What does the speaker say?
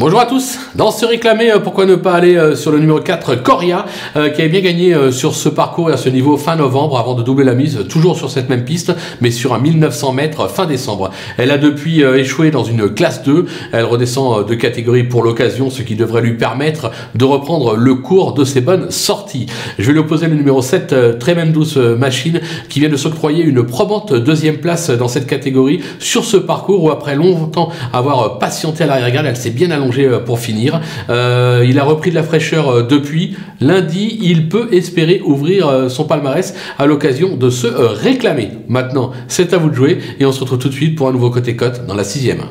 Bonjour à tous. Dans ce réclamé, euh, pourquoi ne pas aller euh, sur le numéro 4, Coria, euh, qui avait bien gagné sur ce parcours et à ce niveau fin novembre avant de doubler la mise, toujours sur cette même piste, mais sur un 1900 mètres fin décembre. Elle a depuis échoué dans une classe 2. Elle redescend de catégorie pour l'occasion, ce qui devrait lui permettre de reprendre le cours de ses bonnes sorties. Je vais lui opposer le numéro 7, très même douce machine, qui vient de s'octroyer une probante deuxième place dans cette catégorie sur ce parcours où après longtemps avoir patienté à l'arrière-garde, elle s'est bien allongée euh, pour finir. Euh, il a repris de la fraîcheur euh, depuis. Lundi, il peut espérer ouvrir son palmarès à l'occasion de se réclamer. Maintenant, c'est à vous de jouer et on se retrouve tout de suite pour un nouveau côté cote dans la sixième.